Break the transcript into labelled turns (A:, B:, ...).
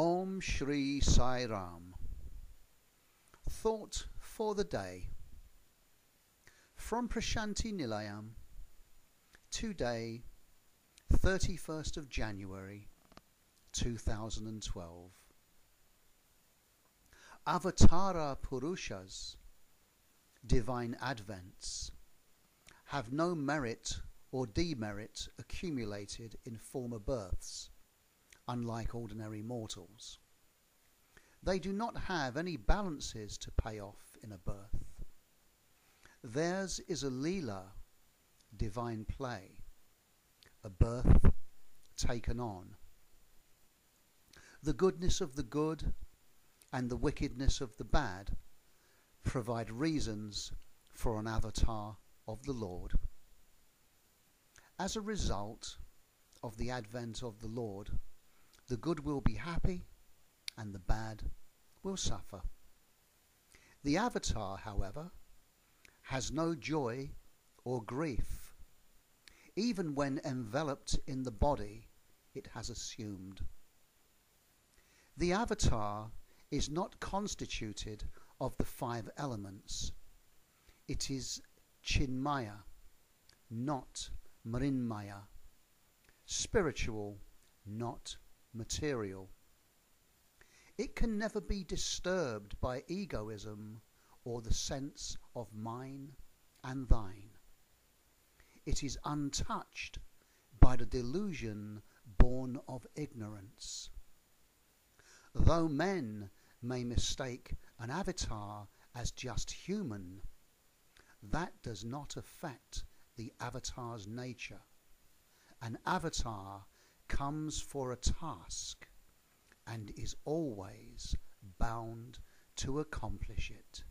A: Om Shri Sai Ram. Thought for the day. From Prasanthi Nilayam, today, 31st of January 2012. Avatara Purushas, divine advents, have no merit or demerit accumulated in former births unlike ordinary mortals. They do not have any balances to pay off in a birth. Theirs is a Leela, divine play, a birth taken on. The goodness of the good and the wickedness of the bad provide reasons for an avatar of the Lord. As a result of the advent of the Lord, the good will be happy and the bad will suffer. The avatar, however, has no joy or grief, even when enveloped in the body it has assumed. The avatar is not constituted of the five elements. It is Chinmaya, not Mrinmaya, spiritual, not material. It can never be disturbed by egoism or the sense of mine and thine. It is untouched by the delusion born of ignorance. Though men may mistake an avatar as just human, that does not affect the avatar's nature. An avatar comes for a task and is always bound to accomplish it.